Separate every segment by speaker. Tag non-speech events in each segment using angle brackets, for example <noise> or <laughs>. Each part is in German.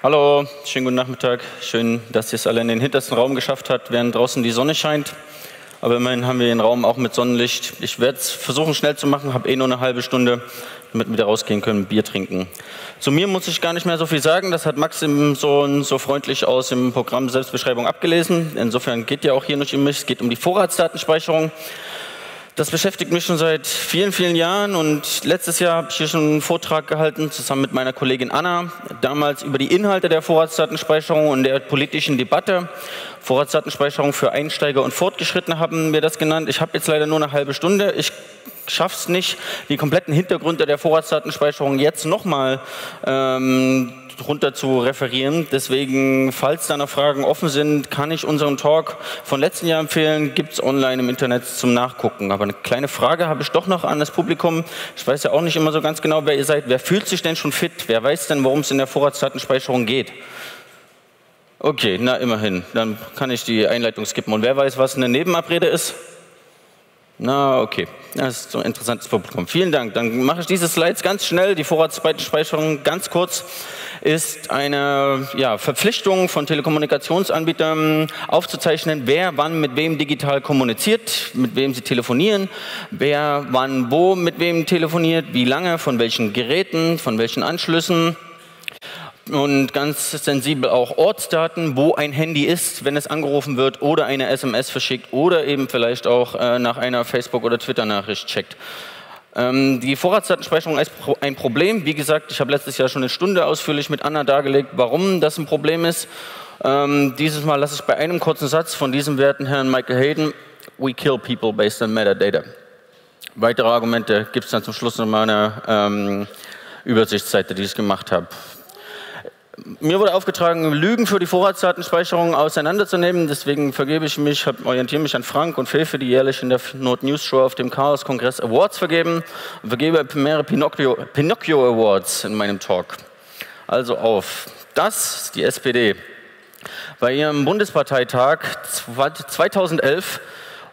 Speaker 1: Hallo, schönen guten Nachmittag. Schön, dass ihr es alle in den hintersten Raum geschafft habt, während draußen die Sonne scheint. Aber immerhin haben wir den Raum auch mit Sonnenlicht. Ich werde es versuchen schnell zu machen, habe eh nur eine halbe Stunde, damit wir wieder rausgehen können, Bier trinken. Zu mir muss ich gar nicht mehr so viel sagen. Das hat Max so, so freundlich aus dem Programm Selbstbeschreibung abgelesen. Insofern geht ja auch hier nicht um mich. Es geht um die Vorratsdatenspeicherung. Das beschäftigt mich schon seit vielen, vielen Jahren und letztes Jahr habe ich hier schon einen Vortrag gehalten, zusammen mit meiner Kollegin Anna, damals über die Inhalte der Vorratsdatenspeicherung und der politischen Debatte. Vorratsdatenspeicherung für Einsteiger und Fortgeschrittene haben wir das genannt. Ich habe jetzt leider nur eine halbe Stunde. Ich schaffe es nicht, die kompletten Hintergründe der Vorratsdatenspeicherung jetzt nochmal ähm, runter zu referieren. Deswegen, falls da noch Fragen offen sind, kann ich unseren Talk von letzten Jahr empfehlen. Gibt es online im Internet zum Nachgucken. Aber eine kleine Frage habe ich doch noch an das Publikum. Ich weiß ja auch nicht immer so ganz genau, wer ihr seid. Wer fühlt sich denn schon fit? Wer weiß denn, worum es in der Vorratsdatenspeicherung geht? Okay, na immerhin. Dann kann ich die Einleitung skippen. Und wer weiß, was eine Nebenabrede ist? Na, okay. Das ist so ein interessantes Publikum. Vielen Dank. Dann mache ich diese Slides ganz schnell. Die Vorratsspeicherung ganz kurz ist eine ja, Verpflichtung von Telekommunikationsanbietern aufzuzeichnen, wer wann mit wem digital kommuniziert, mit wem sie telefonieren, wer wann wo mit wem telefoniert, wie lange, von welchen Geräten, von welchen Anschlüssen und ganz sensibel auch Ortsdaten, wo ein Handy ist, wenn es angerufen wird oder eine SMS verschickt oder eben vielleicht auch äh, nach einer Facebook- oder Twitter-Nachricht checkt. Ähm, die Vorratsdatenspeicherung ist ein Problem. Wie gesagt, ich habe letztes Jahr schon eine Stunde ausführlich mit Anna dargelegt, warum das ein Problem ist. Ähm, dieses Mal lasse ich bei einem kurzen Satz von diesem werten Herrn Michael Hayden, we kill people based on metadata. Weitere Argumente gibt es dann zum Schluss mal eine ähm, Übersichtsseite, die ich gemacht habe mir wurde aufgetragen, Lügen für die Vorratsdatenspeicherung auseinanderzunehmen. Deswegen vergebe ich mich, orientiere mich an Frank und Fefe, die jährlich in der Nord News Show auf dem Chaos Kongress Awards vergeben und vergebe mehrere Pinocchio, Pinocchio Awards in meinem Talk. Also auf. Das ist die SPD. Bei ihrem Bundesparteitag 2011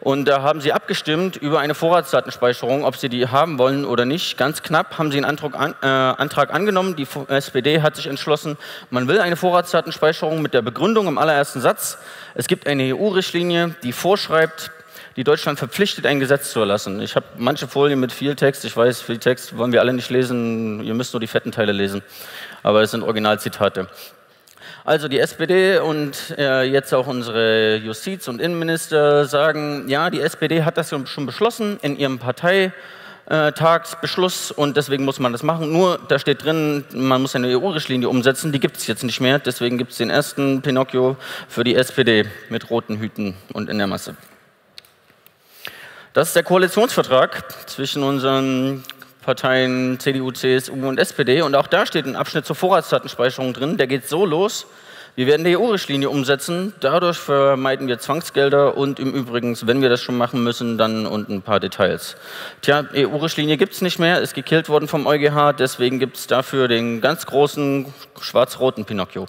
Speaker 1: und da haben sie abgestimmt über eine Vorratsdatenspeicherung, ob sie die haben wollen oder nicht. Ganz knapp haben sie einen Antrag, an, äh, Antrag angenommen. Die SPD hat sich entschlossen, man will eine Vorratsdatenspeicherung mit der Begründung im allerersten Satz. Es gibt eine EU-Richtlinie, die vorschreibt, die Deutschland verpflichtet, ein Gesetz zu erlassen. Ich habe manche Folien mit viel Text. Ich weiß, viel Text wollen wir alle nicht lesen. Ihr müsst nur die fetten Teile lesen. Aber es sind Originalzitate. Also die SPD und äh, jetzt auch unsere Justiz- und Innenminister sagen, ja, die SPD hat das schon beschlossen in ihrem Parteitagsbeschluss und deswegen muss man das machen. Nur da steht drin, man muss eine EU-Richtlinie umsetzen, die gibt es jetzt nicht mehr. Deswegen gibt es den ersten Pinocchio für die SPD mit roten Hüten und in der Masse. Das ist der Koalitionsvertrag zwischen unseren Parteien CDU, CSU und SPD. Und auch da steht ein Abschnitt zur Vorratsdatenspeicherung drin. Der geht so los. Wir werden die EU-Richtlinie umsetzen. Dadurch vermeiden wir Zwangsgelder und im Übrigen, wenn wir das schon machen müssen, dann und ein paar Details. Tja, EU-Richtlinie gibt es nicht mehr, ist gekillt worden vom EuGH. Deswegen gibt es dafür den ganz großen schwarz-roten Pinocchio.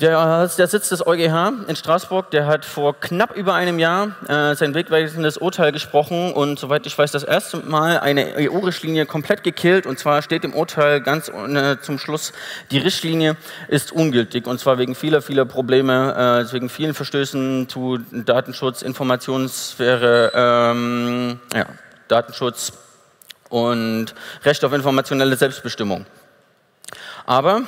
Speaker 1: Der, der, Sitz des EuGH in Straßburg, der hat vor knapp über einem Jahr äh, sein wegweisendes Urteil gesprochen und soweit ich weiß, das erste Mal eine EU-Richtlinie komplett gekillt. Und zwar steht im Urteil ganz äh, zum Schluss, die Richtlinie ist ungültig und zwar wegen vieler, vieler Probleme, äh, wegen vielen Verstößen zu Datenschutz, Informationssphäre, ähm, ja, Datenschutz und Recht auf informationelle Selbstbestimmung. Aber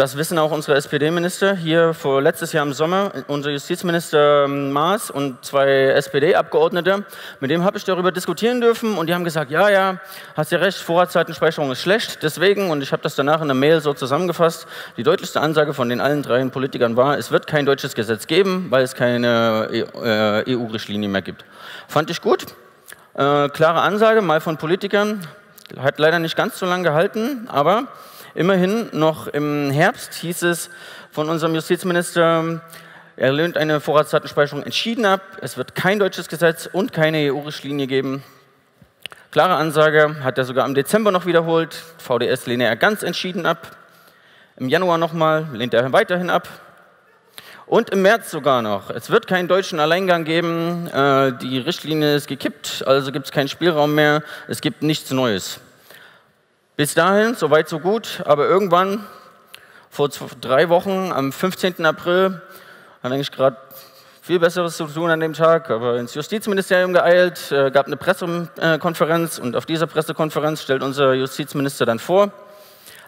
Speaker 1: das wissen auch unsere SPD-Minister. Hier vor letztes Jahr im Sommer, unser Justizminister ähm, Maas und zwei SPD-Abgeordnete, mit dem habe ich darüber diskutieren dürfen und die haben gesagt, ja, ja, hast ja recht, Vorratsdatenspeicherung ist schlecht. Deswegen, und ich habe das danach in der Mail so zusammengefasst, die deutlichste Ansage von den allen drei Politikern war, es wird kein deutsches Gesetz geben, weil es keine EU-Richtlinie äh, e mehr gibt. Fand ich gut. Äh, klare Ansage, mal von Politikern. Hat leider nicht ganz so lange gehalten, aber Immerhin noch im Herbst hieß es von unserem Justizminister, Er lehnt eine Vorratsdatenspeicherung entschieden ab. Es wird kein deutsches Gesetz und keine EU-Richtlinie geben. Klare Ansage, hat er sogar im Dezember noch wiederholt. VDS lehne er ganz entschieden ab. Im Januar nochmal lehnt er weiterhin ab. Und im März sogar noch. Es wird keinen deutschen Alleingang geben. Äh, die Richtlinie ist gekippt, also gibt es keinen Spielraum mehr. Es gibt nichts Neues. Bis dahin, soweit so gut, aber irgendwann, vor drei Wochen, am 15. April, hat eigentlich gerade viel Besseres zu tun an dem Tag, aber ins Justizministerium geeilt, äh, gab eine Pressekonferenz und auf dieser Pressekonferenz stellt unser Justizminister dann vor,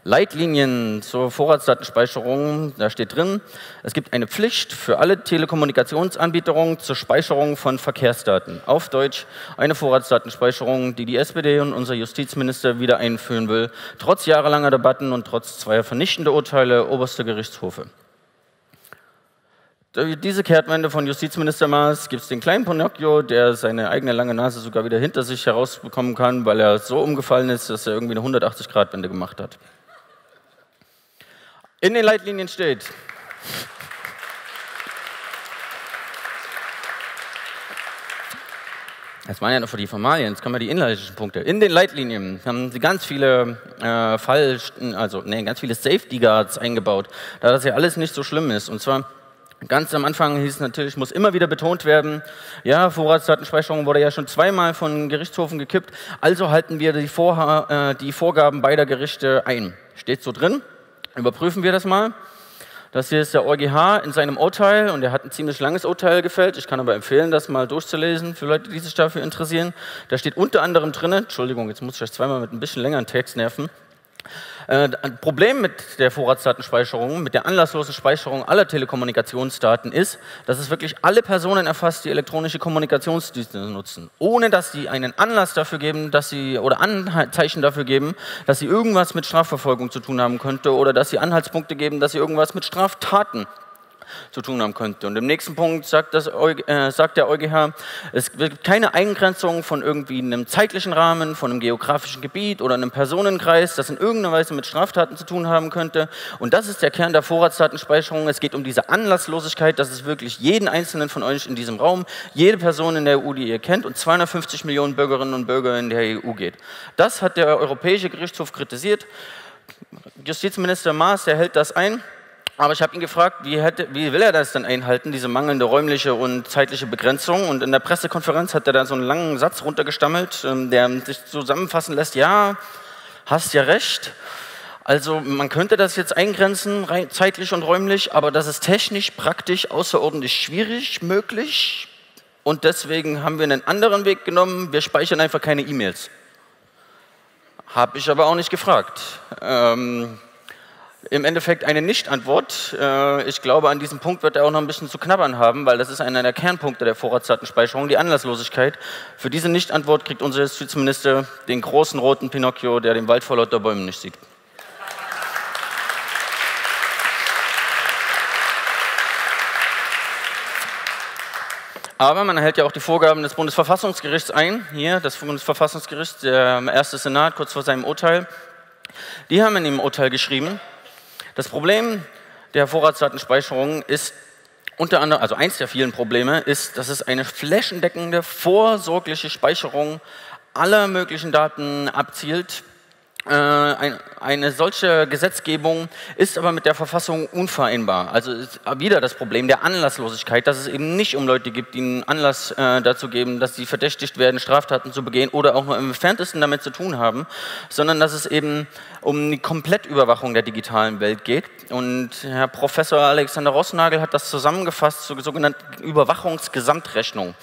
Speaker 1: Leitlinien zur Vorratsdatenspeicherung, da steht drin, es gibt eine Pflicht für alle Telekommunikationsanbieterungen zur Speicherung von Verkehrsdaten. Auf Deutsch eine Vorratsdatenspeicherung, die die SPD und unser Justizminister wieder einführen will, trotz jahrelanger Debatten und trotz zweier vernichtender Urteile oberster Gerichtshofe. Diese Kehrtwende von Justizminister Maas gibt es den kleinen Pinocchio, der seine eigene lange Nase sogar wieder hinter sich herausbekommen kann, weil er so umgefallen ist, dass er irgendwie eine 180-Grad-Wende gemacht hat. In den Leitlinien steht, Das waren ja noch für die Formalien, jetzt kommen wir die inhaltlichen Punkte. In den Leitlinien haben sie ganz viele äh, Fall, also nee, ganz viele Safety Guards eingebaut, da das ja alles nicht so schlimm ist. Und zwar ganz am Anfang hieß es natürlich, muss immer wieder betont werden, ja, Vorratsdatenspeicherung wurde ja schon zweimal von Gerichtshofen gekippt, also halten wir die, Vor äh, die Vorgaben beider Gerichte ein. Steht so drin. Überprüfen wir das mal. Das hier ist der EuGH in seinem Urteil und er hat ein ziemlich langes Urteil gefällt. Ich kann aber empfehlen, das mal durchzulesen für Leute, die sich dafür interessieren. Da steht unter anderem drin, Entschuldigung, jetzt muss ich euch zweimal mit ein bisschen längeren Text nerven. Äh, ein Problem mit der Vorratsdatenspeicherung, mit der anlasslosen Speicherung aller Telekommunikationsdaten ist, dass es wirklich alle Personen erfasst, die elektronische Kommunikationsdienste nutzen, ohne dass sie einen Anlass dafür geben, dass sie oder Anzeichen dafür geben, dass sie irgendwas mit Strafverfolgung zu tun haben könnte oder dass sie Anhaltspunkte geben, dass sie irgendwas mit Straftaten zu tun haben könnte. Und im nächsten Punkt sagt, das, äh, sagt der EuGH, es gibt keine Eingrenzung von irgendwie einem zeitlichen Rahmen, von einem geografischen Gebiet oder einem Personenkreis, das in irgendeiner Weise mit Straftaten zu tun haben könnte. Und das ist der Kern der Vorratsdatenspeicherung. Es geht um diese Anlasslosigkeit, dass es wirklich jeden einzelnen von euch in diesem Raum, jede Person in der EU, die ihr kennt, und 250 Millionen Bürgerinnen und Bürger in der EU geht. Das hat der Europäische Gerichtshof kritisiert. Justizminister Maas, der hält das ein. Aber ich habe ihn gefragt, wie, hätte, wie, will er das denn einhalten, diese mangelnde räumliche und zeitliche Begrenzung? Und in der Pressekonferenz hat er da so einen langen Satz runtergestammelt, ähm, der sich zusammenfassen lässt, ja, hast ja recht. Also man könnte das jetzt eingrenzen, zeitlich und räumlich, aber das ist technisch, praktisch außerordentlich schwierig möglich. Und deswegen haben wir einen anderen Weg genommen, wir speichern einfach keine E-Mails. Habe ich aber auch nicht gefragt. Ähm, im Endeffekt eine Nicht-Antwort. Äh, ich glaube, an diesem Punkt wird er auch noch ein bisschen zu knabbern haben, weil das ist einer der Kernpunkte der Vorratsdatenspeicherung, die Anlasslosigkeit. Für diese Nicht-Antwort kriegt unser Justizminister den großen roten Pinocchio, der den Wald vor lauter Bäumen nicht sieht. Aber man erhält ja auch die Vorgaben des Bundesverfassungsgerichts ein. Hier, das Bundesverfassungsgericht, der erste Senat, kurz vor seinem Urteil. Die haben in dem Urteil geschrieben, das Problem der Vorratsdatenspeicherung ist unter anderem, also eins der vielen Probleme ist, dass es eine flächendeckende, vorsorgliche Speicherung aller möglichen Daten abzielt, eine solche Gesetzgebung ist aber mit der Verfassung unvereinbar. Also ist wieder das Problem der Anlasslosigkeit, dass es eben nicht um Leute gibt, die einen Anlass äh, dazu geben, dass sie verdächtigt werden, Straftaten zu begehen oder auch nur im entferntesten damit zu tun haben, sondern dass es eben um die Komplettüberwachung der digitalen Welt geht. Und Herr Professor Alexander Rossnagel hat das zusammengefasst zur sogenannten Überwachungsgesamtrechnung.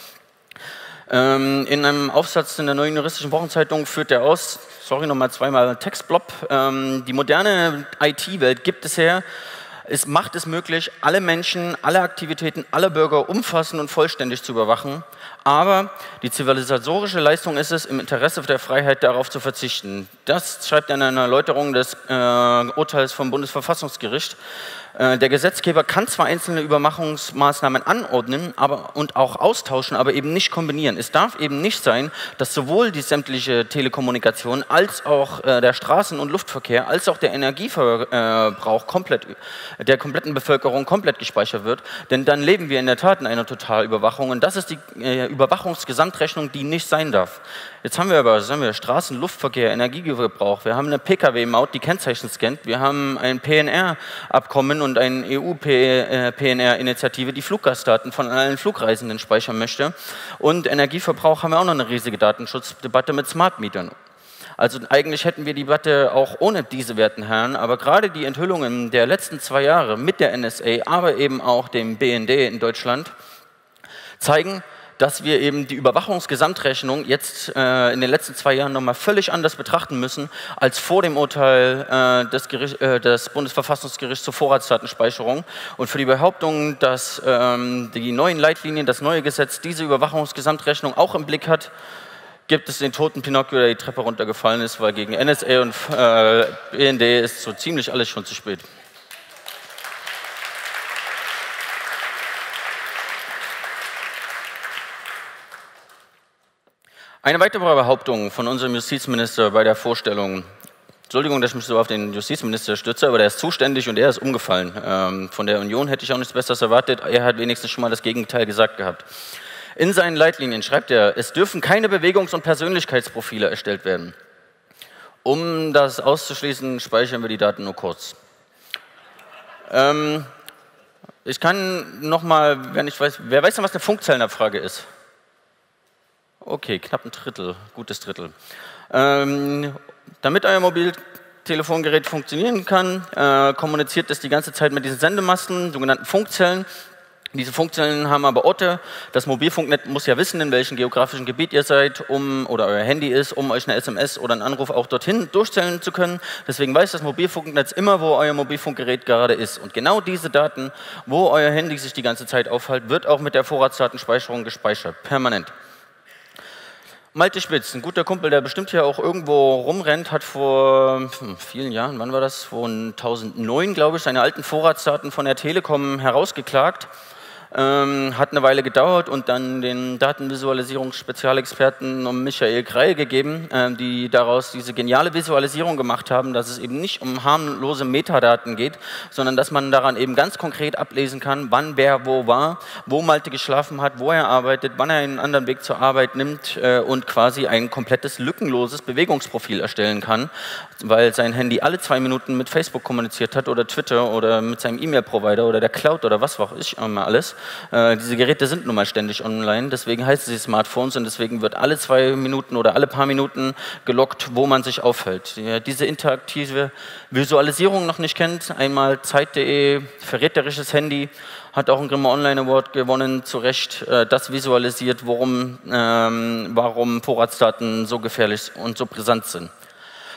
Speaker 1: Ähm, in einem Aufsatz in der Neuen Juristischen Wochenzeitung führt er aus, sorry nochmal zweimal Textblob, ähm, die moderne IT-Welt gibt es her, es macht es möglich, alle Menschen, alle Aktivitäten aller Bürger umfassend und vollständig zu überwachen. Aber die zivilisatorische Leistung ist es, im Interesse der Freiheit darauf zu verzichten. Das schreibt er in einer Erläuterung des äh, Urteils vom Bundesverfassungsgericht. Äh, der Gesetzgeber kann zwar einzelne Überwachungsmaßnahmen anordnen aber, und auch austauschen, aber eben nicht kombinieren. Es darf eben nicht sein, dass sowohl die sämtliche Telekommunikation als auch äh, der Straßen- und Luftverkehr als auch der Energieverbrauch komplett der kompletten Bevölkerung komplett gespeichert wird. Denn dann leben wir in der Tat in einer Totalüberwachung und das ist die äh, Überwachungsgesamtrechnung, die nicht sein darf. Jetzt haben wir aber was wir? Straßen, Luftverkehr, Energieverbrauch, wir haben eine Pkw-Maut, die Kennzeichen scannt, wir haben ein PNR-Abkommen und eine EU-PNR-Initiative, die Fluggastdaten von allen Flugreisenden speichern möchte. Und Energieverbrauch haben wir auch noch eine riesige Datenschutzdebatte mit Smart-Mietern. Also eigentlich hätten wir die Debatte auch ohne diese werten Herren, aber gerade die Enthüllungen der letzten zwei Jahre mit der NSA, aber eben auch dem BND in Deutschland, zeigen, dass wir eben die Überwachungsgesamtrechnung jetzt äh, in den letzten zwei Jahren nochmal völlig anders betrachten müssen als vor dem Urteil äh, des, Gericht, äh, des, Bundesverfassungsgerichts zur Vorratsdatenspeicherung. Und für die Behauptung, dass ähm, die neuen Leitlinien, das neue Gesetz diese Überwachungsgesamtrechnung auch im Blick hat, gibt es den toten Pinocchio, der die Treppe runtergefallen ist, weil gegen NSA und äh, BND ist so ziemlich alles schon zu spät. Eine weitere Behauptung von unserem Justizminister bei der Vorstellung, Entschuldigung, dass ich mich so auf den Justizminister stütze, aber der ist zuständig und er ist umgefallen. Ähm, von der Union hätte ich auch nichts Besseres erwartet. Er hat wenigstens schon mal das Gegenteil gesagt gehabt. In seinen Leitlinien schreibt er, es dürfen keine Bewegungs- und Persönlichkeitsprofile erstellt werden. Um das auszuschließen, speichern wir die Daten nur kurz. Ähm, ich kann nochmal, wenn ich weiß, wer weiß denn, was eine Funkzellenabfrage ist? Okay, knapp ein Drittel, gutes Drittel. Ähm, damit euer Mobiltelefongerät funktionieren kann, äh, kommuniziert es die ganze Zeit mit diesen Sendemasten, sogenannten Funkzellen. Diese Funktionen haben aber Orte. Das Mobilfunknetz muss ja wissen, in welchem geografischen Gebiet ihr seid, um oder euer Handy ist, um euch eine SMS oder einen Anruf auch dorthin durchstellen zu können. Deswegen weiß das Mobilfunknetz immer, wo euer Mobilfunkgerät gerade ist. Und genau diese Daten, wo euer Handy sich die ganze Zeit aufhält, wird auch mit der Vorratsdatenspeicherung gespeichert, permanent. Malte Spitz, ein guter Kumpel, der bestimmt hier auch irgendwo rumrennt, hat vor hm, vielen Jahren, wann war das? Vor 2009, glaube ich, seine alten Vorratsdaten von der Telekom herausgeklagt ähm, hat eine Weile gedauert und dann den Datenvisualisierungsspezialexperten um Michael Kreil gegeben, äh, die daraus diese geniale Visualisierung gemacht haben, dass es eben nicht um harmlose Metadaten geht, sondern dass man daran eben ganz konkret ablesen kann, wann wer wo war, wo Malte geschlafen hat, wo er arbeitet, wann er einen anderen Weg zur Arbeit nimmt äh, und quasi ein komplettes lückenloses Bewegungsprofil erstellen kann, weil sein Handy alle zwei Minuten mit Facebook kommuniziert hat oder Twitter oder mit seinem E-Mail-Provider oder der Cloud oder was auch immer alles. Äh, diese Geräte sind nun mal ständig online, deswegen heißen sie Smartphones und deswegen wird alle zwei Minuten oder alle paar Minuten gelockt, wo man sich aufhält. Wer diese interaktive Visualisierung noch nicht kennt, einmal Zeit.de, verräterisches Handy, hat auch einen Grimme Online Award gewonnen, zu Recht äh, das visualisiert, worum, ähm, warum Vorratsdaten so gefährlich und so brisant sind.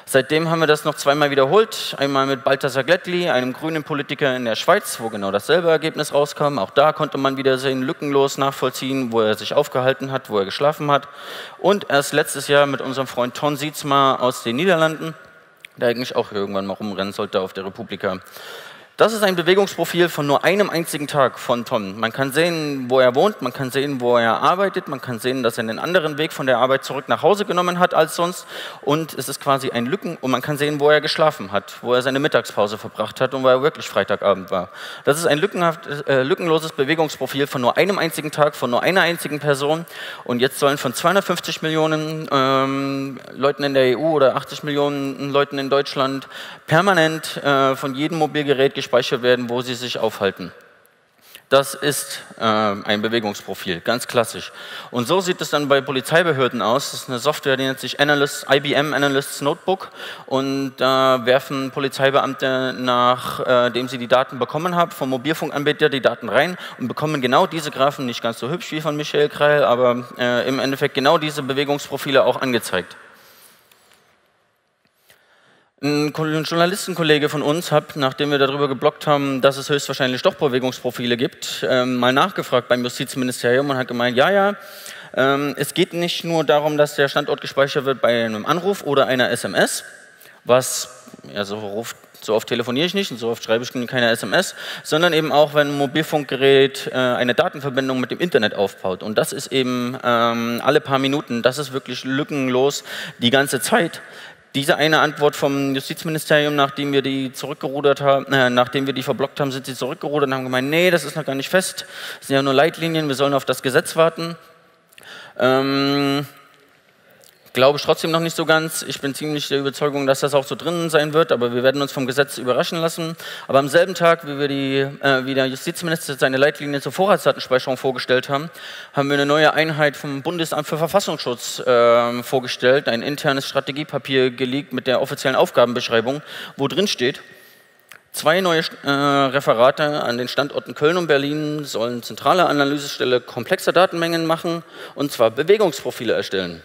Speaker 1: Seitdem haben wir das noch zweimal wiederholt. Einmal mit Balthasar Glättli, einem grünen Politiker in der Schweiz, wo genau dasselbe Ergebnis rauskam. Auch da konnte man wieder sehen, lückenlos nachvollziehen, wo er sich aufgehalten hat, wo er geschlafen hat. Und erst letztes Jahr mit unserem Freund Ton Sietsma aus den Niederlanden, der eigentlich auch irgendwann mal rumrennen sollte auf der Republika. Das ist ein Bewegungsprofil von nur einem einzigen Tag von Tom. Man kann sehen, wo er wohnt, man kann sehen, wo er arbeitet, man kann sehen, dass er einen anderen Weg von der Arbeit zurück nach Hause genommen hat als sonst. Und es ist quasi ein Lücken und man kann sehen, wo er geschlafen hat, wo er seine Mittagspause verbracht hat und wo er wirklich Freitagabend war. Das ist ein äh, lückenloses Bewegungsprofil von nur einem einzigen Tag, von nur einer einzigen Person. Und jetzt sollen von 250 Millionen ähm, Leuten in der EU oder 80 Millionen Leuten in Deutschland permanent äh, von jedem Mobilgerät gespeichert werden, wo sie sich aufhalten. Das ist äh, ein Bewegungsprofil, ganz klassisch. Und so sieht es dann bei Polizeibehörden aus. Das ist eine Software, die nennt sich Analyst, IBM Analysts Notebook. Und da äh, werfen Polizeibeamte, nachdem äh, sie die Daten bekommen haben, vom Mobilfunkanbieter die Daten rein und bekommen genau diese Graphen, nicht ganz so hübsch wie von Michael Kreil, aber äh, im Endeffekt genau diese Bewegungsprofile auch angezeigt. Ein Journalistenkollege von uns hat, nachdem wir darüber geblockt haben, dass es höchstwahrscheinlich doch Bewegungsprofile gibt, ähm, mal nachgefragt beim Justizministerium und hat gemeint, ja, ja, ähm, es geht nicht nur darum, dass der Standort gespeichert wird bei einem Anruf oder einer SMS, was, ja, so, ruft, so oft telefoniere ich nicht und so oft schreibe ich keine SMS, sondern eben auch, wenn ein Mobilfunkgerät äh, eine Datenverbindung mit dem Internet aufbaut. Und das ist eben ähm, alle paar Minuten, das ist wirklich lückenlos die ganze Zeit Diese eine Antwort vom Justizministerium, nachdem wir die zurückgerudert haben, äh, nachdem wir die verblockt haben, sind sie zurückgerudert und haben gemeint, nee, das ist noch gar nicht fest, das sind ja nur Leitlinien, wir sollen auf das Gesetz warten. Ähm, Glaube ich trotzdem noch nicht so ganz. Ich bin ziemlich der Überzeugung, dass das auch so drin sein wird, aber wir werden uns vom Gesetz überraschen lassen. Aber am selben Tag, wie, wir die, äh, wie der Justizminister seine Leitlinie zur Vorratsdatenspeicherung vorgestellt haben, haben wir eine neue Einheit vom Bundesamt für Verfassungsschutz äh, vorgestellt, ein internes Strategiepapier gelegt mit der offiziellen Aufgabenbeschreibung, wo drin steht, Zwei neue äh, Referate an den Standorten Köln und Berlin sollen zentrale Analysestelle komplexer Datenmengen machen und zwar Bewegungsprofile erstellen.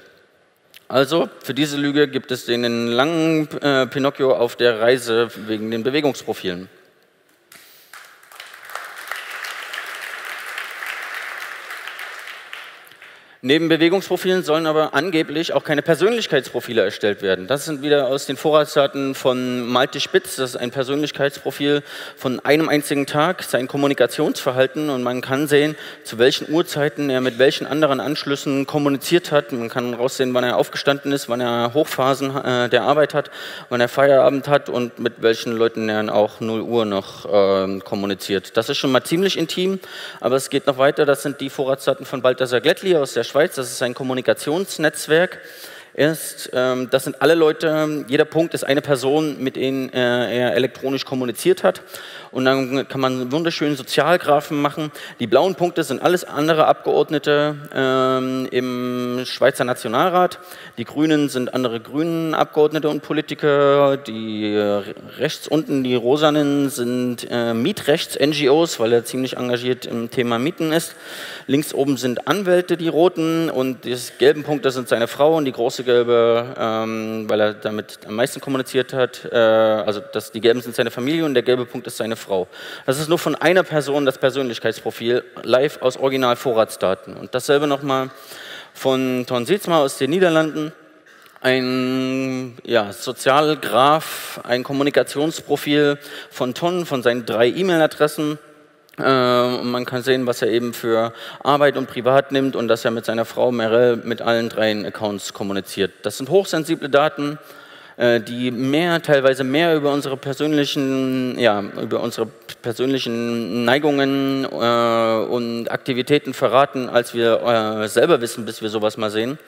Speaker 1: Also für diese Lüge gibt es den langen äh, Pinocchio auf der Reise wegen den Bewegungsprofilen. Neben Bewegungsprofilen sollen aber angeblich auch keine Persönlichkeitsprofile erstellt werden. Das sind wieder aus den Vorratsdaten von Malte Spitz. Das ist ein Persönlichkeitsprofil von einem einzigen Tag, sein Kommunikationsverhalten und man kann sehen, zu welchen Uhrzeiten er mit welchen anderen Anschlüssen kommuniziert hat. Man kann raussehen, wann er aufgestanden ist, wann er Hochphasen äh, der Arbeit hat, wann er Feierabend hat und mit welchen Leuten er auch 0 Uhr noch äh, kommuniziert. Das ist schon mal ziemlich intim, aber es geht noch weiter. Das sind die Vorratsdaten von Balthasar Glättli aus der Schweiz, das ist ein Kommunikationsnetzwerk. Ist, ähm, das sind alle Leute, jeder Punkt ist eine Person, mit denen äh, er elektronisch kommuniziert hat. Und dann kann man wunderschönen Sozialgraphen machen. Die blauen Punkte sind alles andere Abgeordnete ähm, im Schweizer Nationalrat. Die Grünen sind andere Grünen Abgeordnete und Politiker. Die äh, rechts unten, die rosanen, sind äh, Mietrechts-NGOs, weil er ziemlich engagiert im Thema Mieten ist. Links oben sind Anwälte, die roten. Und die gelben Punkte sind seine Frau und die große gelbe, ähm, weil er damit am meisten kommuniziert hat. Äh, also das, die gelben sind seine Familie und der gelbe Punkt ist seine Frau. Das ist nur von einer Person das Persönlichkeitsprofil, live aus Original-Vorratsdaten. Und dasselbe nochmal von Ton Sitzma aus den Niederlanden. Ein ja, Sozialgraph, ein Kommunikationsprofil von Ton, von seinen drei E-Mail-Adressen. Äh, und man kann sehen, was er eben für Arbeit und Privat nimmt und dass er mit seiner Frau Merel mit allen drei Accounts kommuniziert. Das sind hochsensible Daten, die mehr, teilweise mehr über unsere persönlichen, ja, über unsere persönlichen Neigungen äh, und Aktivitäten verraten, als wir äh, selber wissen, bis wir sowas mal sehen.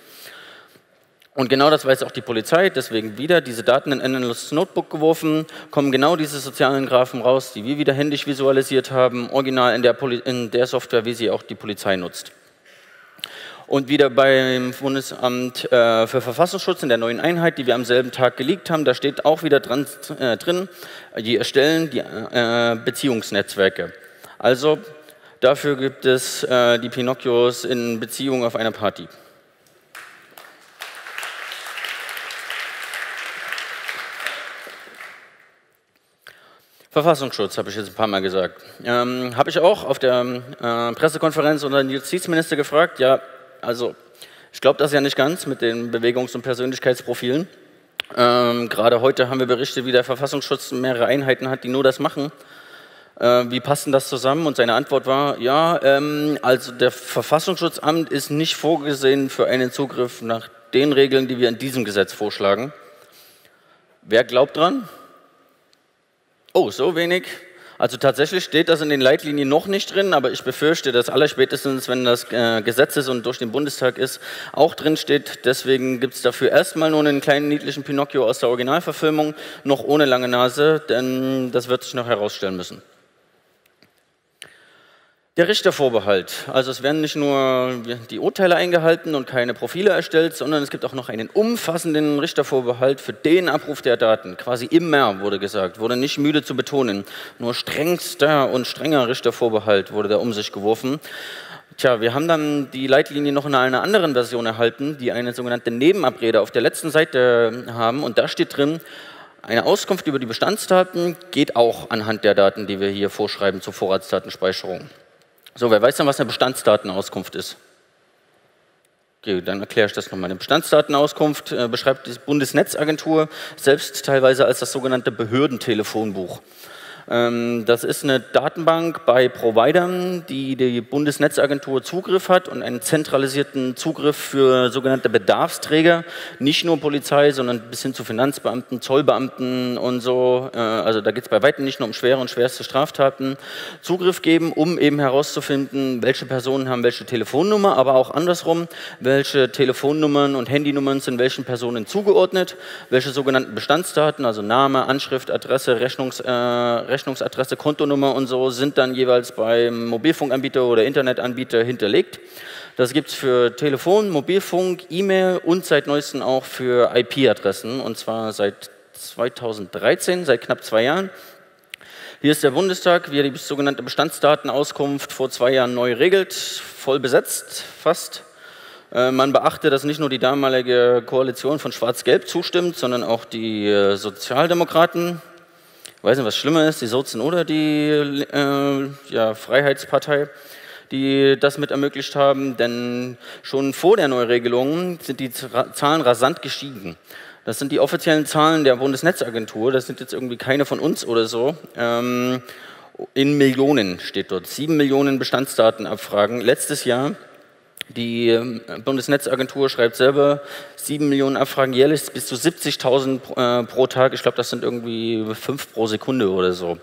Speaker 1: Und genau das weiß auch die Polizei, deswegen wieder diese Daten in Endless Notebook geworfen, kommen genau diese sozialen Graphen raus, die wir wieder händisch visualisiert haben, original in der, Poli in der Software, wie sie auch die Polizei nutzt. Und wieder beim Bundesamt äh, für Verfassungsschutz in der neuen Einheit, die wir am selben Tag geleakt haben, da steht auch wieder dran, äh, drin, die erstellen die äh, Beziehungsnetzwerke. Also dafür gibt es äh, die Pinocchios in Beziehung auf einer Party. Verfassungsschutz, habe ich jetzt ein paar Mal gesagt. Ähm, habe ich auch auf der äh, Pressekonferenz unter den Justizminister gefragt, ja, also ich glaube das ja nicht ganz mit den Bewegungs- und Persönlichkeitsprofilen. Ähm, Gerade heute haben wir Berichte, wie der Verfassungsschutz mehrere Einheiten hat, die nur das machen. Äh, wie passt denn das zusammen? Und seine Antwort war, ja, ähm, also der Verfassungsschutzamt ist nicht vorgesehen für einen Zugriff nach den Regeln, die wir in diesem Gesetz vorschlagen. Wer glaubt dran? Oh, so wenig. Also tatsächlich steht das in den Leitlinien noch nicht drin, aber ich befürchte, dass allerspätestens, wenn das äh, Gesetz ist und durch den Bundestag ist, auch drin steht. Deswegen gibt es dafür erstmal nur einen kleinen niedlichen Pinocchio aus der Originalverfilmung, noch ohne lange Nase, denn das wird sich noch herausstellen müssen. Der Richtervorbehalt. Also es werden nicht nur die Urteile eingehalten und keine Profile erstellt, sondern es gibt auch noch einen umfassenden Richtervorbehalt für den Abruf der Daten. Quasi immer wurde gesagt, wurde nicht müde zu betonen. Nur strengster und strenger Richtervorbehalt wurde da um sich geworfen. Tja, wir haben dann die Leitlinie noch in einer anderen Version erhalten, die eine sogenannte Nebenabrede auf der letzten Seite haben und da steht drin, eine Auskunft über die Bestandsdaten geht auch anhand der Daten, die wir hier vorschreiben zur Vorratsdatenspeicherung. So, wer weiß denn, was eine Bestandsdatenauskunft ist? Okay, dann erkläre ich das nochmal. Eine Bestandsdatenauskunft äh, beschreibt die Bundesnetzagentur selbst teilweise als das sogenannte Behördentelefonbuch. Ähm, das ist eine Datenbank bei Providern, die die Bundesnetzagentur Zugriff hat und einen zentralisierten Zugriff für sogenannte Bedarfsträger, nicht nur Polizei, sondern bis hin zu Finanzbeamten, Zollbeamten und so. Äh, also da geht es bei weitem nicht nur um schwere und schwerste Straftaten. Zugriff geben, um eben herauszufinden, welche Personen haben welche Telefonnummer, aber auch andersrum, welche Telefonnummern und Handynummern sind welchen Personen zugeordnet, welche sogenannten Bestandsdaten, also Name, Anschrift, Adresse, Rechnungs, äh, Rechnungsadresse, Kontonummer und so sind dann jeweils beim Mobilfunkanbieter oder Internetanbieter hinterlegt. Das gibt es für Telefon, Mobilfunk, E-Mail und seit neuestem auch für IP-Adressen und zwar seit 2013, seit knapp zwei Jahren. Hier ist der Bundestag, wie er die sogenannte Bestandsdatenauskunft vor zwei Jahren neu regelt, voll besetzt fast. Äh, man beachte, dass nicht nur die damalige Koalition von Schwarz-Gelb zustimmt, sondern auch die äh, Sozialdemokraten, weiß nicht, was schlimmer ist, die Sozen oder die äh, ja, Freiheitspartei, die das mit ermöglicht haben, denn schon vor der Neuregelung sind die Zahlen rasant gestiegen. Das sind die offiziellen Zahlen der Bundesnetzagentur, das sind jetzt irgendwie keine von uns oder so. Ähm, in Millionen steht dort, sieben Millionen Bestandsdatenabfragen. Letztes Jahr die ähm, Bundesnetzagentur schreibt selber, 7 Millionen Abfragen jährlich, bis zu 70.000 äh, pro Tag. Ich glaube, das sind irgendwie 5 pro Sekunde oder so.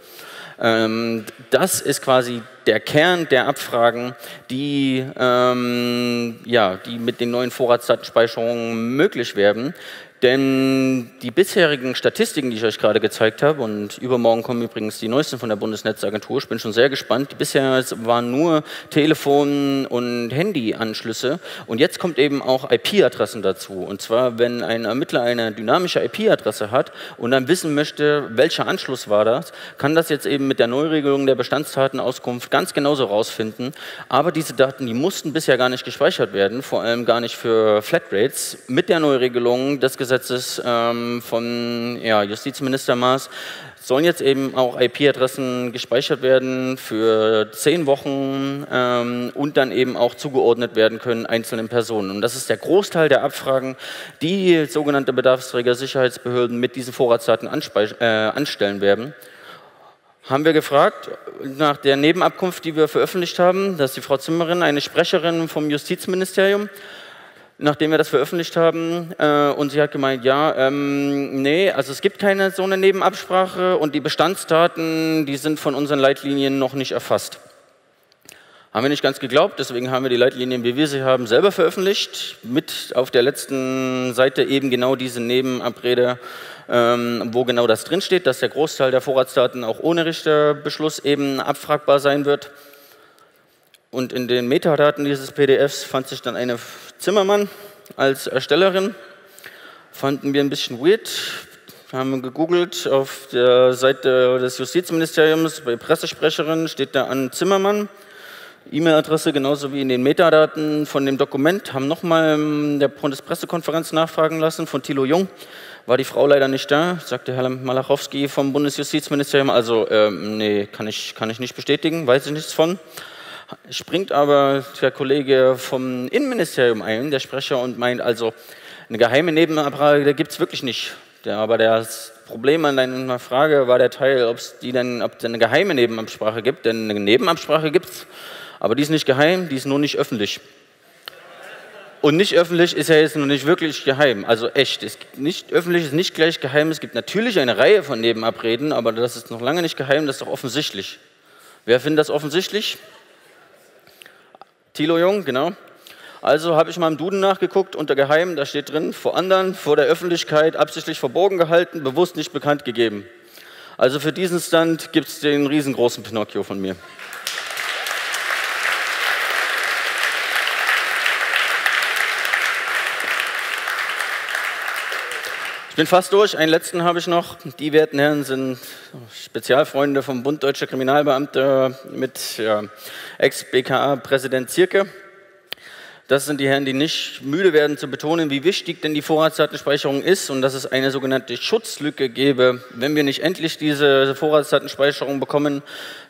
Speaker 1: Ähm, das ist quasi der Kern der Abfragen, die, ähm, ja, die mit den neuen Vorratsdatenspeicherungen möglich werden. Denn die bisherigen Statistiken, die ich euch gerade gezeigt habe, und übermorgen kommen übrigens die neuesten von der Bundesnetzagentur, ich bin schon sehr gespannt, bisher waren nur Telefon- und Handyanschlüsse und jetzt kommt eben auch IP-Adressen dazu. Und zwar, wenn ein Ermittler eine dynamische IP-Adresse hat und dann wissen möchte, welcher Anschluss war das, kann das jetzt eben mit der Neuregelung der Bestandsdatenauskunft ganz genauso rausfinden. Aber diese Daten, die mussten bisher gar nicht gespeichert werden, vor allem gar nicht für Flatrates. Mit der Neuregelung des Gesetzes ähm, von ja, Justizminister Maas sollen jetzt eben auch IP-Adressen gespeichert werden für zehn Wochen ähm, und dann eben auch zugeordnet werden können einzelnen Personen. Und das ist der Großteil der Abfragen, die sogenannte Bedarfsträger Sicherheitsbehörden mit diesen Vorratsdaten äh, anstellen werden haben wir gefragt nach der Nebenabkunft, die wir veröffentlicht haben, dass die Frau Zimmerin, eine Sprecherin vom Justizministerium, nachdem wir das veröffentlicht haben. Äh, und sie hat gemeint, ja, ähm, nee, also es gibt keine so eine Nebenabsprache und die Bestandsdaten, die sind von unseren Leitlinien noch nicht erfasst. Haben wir nicht ganz geglaubt, deswegen haben wir die Leitlinien, wie wir sie haben, selber veröffentlicht. Mit auf der letzten Seite eben genau diese Nebenabrede, ähm, wo genau das drinsteht, dass der Großteil der Vorratsdaten auch ohne Richterbeschluss eben abfragbar sein wird. Und in den Metadaten dieses PDFs fand sich dann eine Zimmermann als Erstellerin. Fanden wir ein bisschen weird. Haben gegoogelt auf der Seite des Justizministeriums, bei Pressesprecherin steht da an Zimmermann. E-Mail-Adresse genauso wie in den Metadaten von dem Dokument, haben nochmal in der Bundespressekonferenz nachfragen lassen von Thilo Jung. War die Frau leider nicht da, sagte Herr Malachowski vom Bundesjustizministerium. Also, ähm, nee, kann ich, kann ich nicht bestätigen, weiß ich nichts von springt aber der Kollege vom Innenministerium ein, der Sprecher, und meint also, eine geheime Nebenabfrage gibt es wirklich nicht. Der, aber das Problem an deiner Frage war der Teil, ob es die denn, ob es eine geheime Nebenabsprache gibt. Denn eine Nebenabsprache gibt es, aber die ist nicht geheim, die ist nur nicht öffentlich. Und nicht öffentlich ist ja jetzt noch nicht wirklich geheim, also echt. Es nicht, öffentlich ist nicht gleich geheim. Es gibt natürlich eine Reihe von Nebenabreden, aber das ist noch lange nicht geheim, das ist doch offensichtlich. Wer findet das offensichtlich? Thilo Jung, genau. Also habe ich mal im Duden nachgeguckt, unter Geheim, da steht drin, vor anderen, vor der Öffentlichkeit absichtlich verborgen gehalten, bewusst nicht bekannt gegeben. Also für diesen Stand gibt es den riesengroßen Pinocchio von mir. Ich bin fast durch. Einen letzten habe ich noch. Die werten Herren sind Spezialfreunde vom Bund Deutscher Kriminalbeamte mit ja, Ex-BKA-Präsident Zierke. Das sind die Herren, die nicht müde werden zu betonen, wie wichtig denn die Vorratsdatenspeicherung ist und dass es eine sogenannte Schutzlücke gäbe, wenn wir nicht endlich diese Vorratsdatenspeicherung bekommen,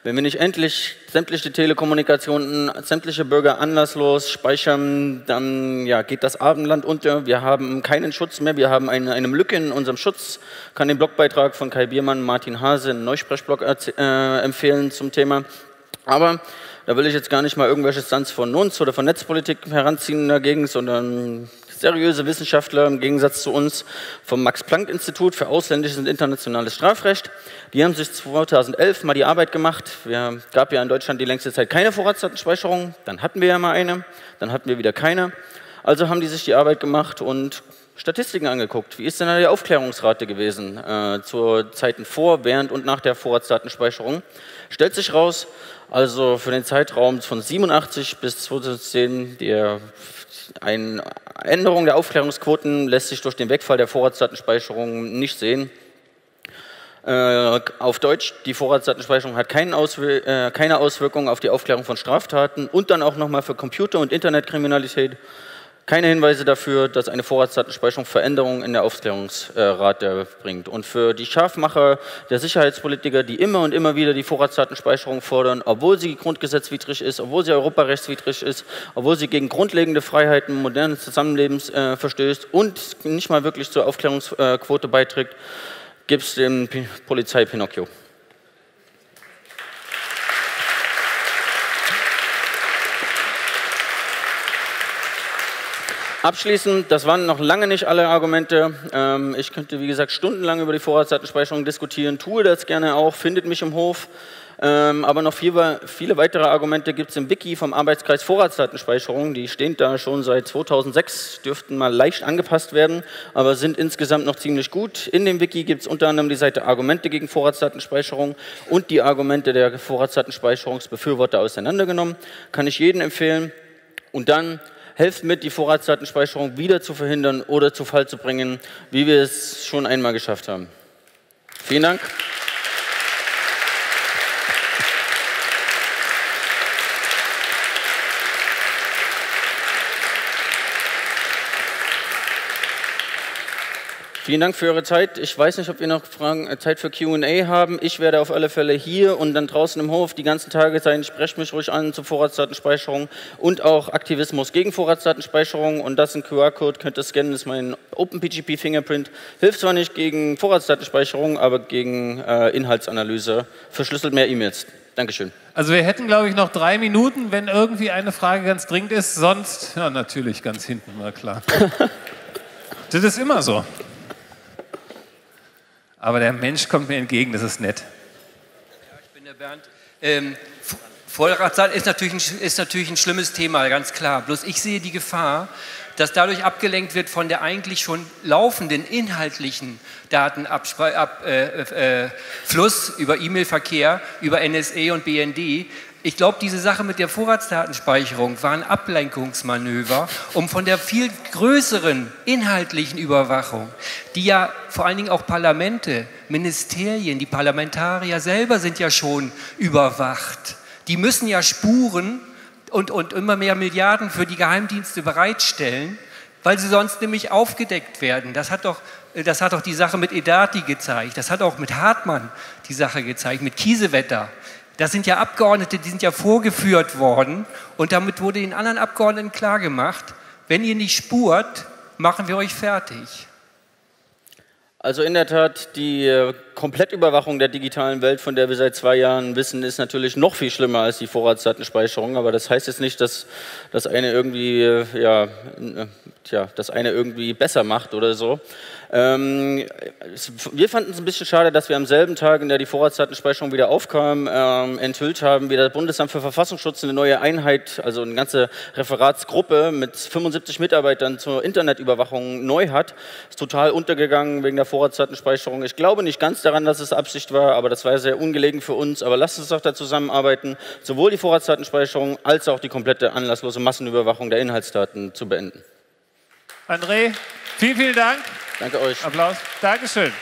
Speaker 1: wenn wir nicht endlich sämtliche Telekommunikationen, sämtliche Bürger anlasslos speichern, dann ja, geht das Abendland unter. Wir haben keinen Schutz mehr, wir haben eine, eine Lücke in unserem Schutz. Kann den Blogbeitrag von Kai Biermann, Martin Hase, Neusprechblog äh, empfehlen zum Thema. Aber da will ich jetzt gar nicht mal irgendwelche Stunts von uns oder von Netzpolitik heranziehen dagegen, sondern seriöse Wissenschaftler im Gegensatz zu uns vom Max-Planck-Institut für ausländisches und internationales Strafrecht. Die haben sich 2011 mal die Arbeit gemacht. Wir gab ja in Deutschland die längste Zeit keine Vorratsdatenspeicherung. Dann hatten wir ja mal eine, dann hatten wir wieder keine. Also haben die sich die Arbeit gemacht und Statistiken angeguckt. Wie ist denn da die Aufklärungsrate gewesen äh, zu Zeiten vor, während und nach der Vorratsdatenspeicherung? Stellt sich raus, also für den Zeitraum von 87 bis 2010, die eine Änderung der Aufklärungsquoten lässt sich durch den Wegfall der Vorratsdatenspeicherung nicht sehen. Äh, auf Deutsch, die Vorratsdatenspeicherung hat Auswir äh, keine Auswirkungen auf die Aufklärung von Straftaten und dann auch nochmal für Computer- und Internetkriminalität keine Hinweise dafür, dass eine Vorratsdatenspeicherung Veränderungen in der Aufklärungsrate bringt. Und für die Scharfmacher der Sicherheitspolitiker, die immer und immer wieder die Vorratsdatenspeicherung fordern, obwohl sie grundgesetzwidrig ist, obwohl sie europarechtswidrig ist, obwohl sie gegen grundlegende Freiheiten modernes Zusammenlebens äh, verstößt und nicht mal wirklich zur Aufklärungsquote beiträgt, gibt es den Polizei Pinocchio. Abschließend, das waren noch lange nicht alle Argumente. Ähm, ich könnte, wie gesagt, stundenlang über die Vorratsdatenspeicherung diskutieren, tue das gerne auch, findet mich im Hof. Ähm, aber noch viele, viele weitere Argumente gibt es im Wiki vom Arbeitskreis Vorratsdatenspeicherung. Die stehen da schon seit 2006, dürften mal leicht angepasst werden, aber sind insgesamt noch ziemlich gut. In dem Wiki gibt es unter anderem die Seite Argumente gegen Vorratsdatenspeicherung und die Argumente der Vorratsdatenspeicherungsbefürworter auseinandergenommen. Kann ich jedem empfehlen. Und dann helft mit, die Vorratsdatenspeicherung wieder zu verhindern oder zu Fall zu bringen, wie wir es schon einmal geschafft haben. Vielen Dank. Vielen Dank für eure Zeit. Ich weiß nicht, ob wir noch Fragen, äh, Zeit für QA haben. Ich werde auf alle Fälle hier und dann draußen im Hof die ganzen Tage sein. Sprecht mich ruhig an zur Vorratsdatenspeicherung und auch Aktivismus gegen Vorratsdatenspeicherung. Und das ist ein QR-Code, könnt ihr scannen, das ist mein OpenPGP Fingerprint. Hilft zwar nicht gegen Vorratsdatenspeicherung, aber gegen äh, Inhaltsanalyse. Verschlüsselt mehr E-Mails. Dankeschön.
Speaker 2: Also wir hätten, glaube ich, noch drei Minuten, wenn irgendwie eine Frage ganz dringend ist. Sonst, ja, natürlich ganz hinten, mal klar. <laughs> das ist immer so. Aber der Mensch kommt mir entgegen, das ist nett.
Speaker 3: Ja, ich bin der Bernd. Ähm, Vorratsdaten ist natürlich, ein, ist natürlich ein schlimmes Thema, ganz klar. Bloß ich sehe die Gefahr, dass dadurch abgelenkt wird von der eigentlich schon laufenden inhaltlichen Datenfluss äh, äh, über E-Mail-Verkehr, über NSA und BND ich glaube, diese Sache mit der Vorratsdatenspeicherung war ein Ablenkungsmanöver, um von der viel größeren inhaltlichen Überwachung, die ja vor allen Dingen auch Parlamente, Ministerien, die Parlamentarier selber sind ja schon überwacht. Die müssen ja Spuren und, und immer mehr Milliarden für die Geheimdienste bereitstellen, weil sie sonst nämlich aufgedeckt werden. Das hat doch das hat auch die Sache mit Edati gezeigt, das hat auch mit Hartmann die Sache gezeigt, mit Kiesewetter. Das sind ja Abgeordnete, die sind ja vorgeführt worden und damit wurde den anderen Abgeordneten klargemacht, wenn ihr nicht spurt, machen wir euch fertig.
Speaker 1: Also in der Tat, die äh, Komplettüberwachung der digitalen Welt, von der wir seit zwei Jahren wissen, ist natürlich noch viel schlimmer als die Vorratsdatenspeicherung. Aber das heißt jetzt nicht, dass das eine irgendwie, äh, ja, äh, tja, das eine irgendwie besser macht oder so. Ähm, wir fanden es ein bisschen schade, dass wir am selben Tag, in der die Vorratsdatenspeicherung wieder aufkam, ähm, enthüllt haben, wie das Bundesamt für Verfassungsschutz eine neue Einheit, also eine ganze Referatsgruppe mit 75 Mitarbeitern zur Internetüberwachung neu hat. Ist total untergegangen wegen der Vorratsdatenspeicherung. Ich glaube nicht ganz daran, dass es Absicht war, aber das war sehr ungelegen für uns. Aber lasst uns doch da zusammenarbeiten, sowohl die Vorratsdatenspeicherung als auch die komplette anlasslose Massenüberwachung der Inhaltsdaten zu beenden.
Speaker 2: André, vielen, vielen Dank.
Speaker 1: Danke euch.
Speaker 2: Applaus. Dankeschön.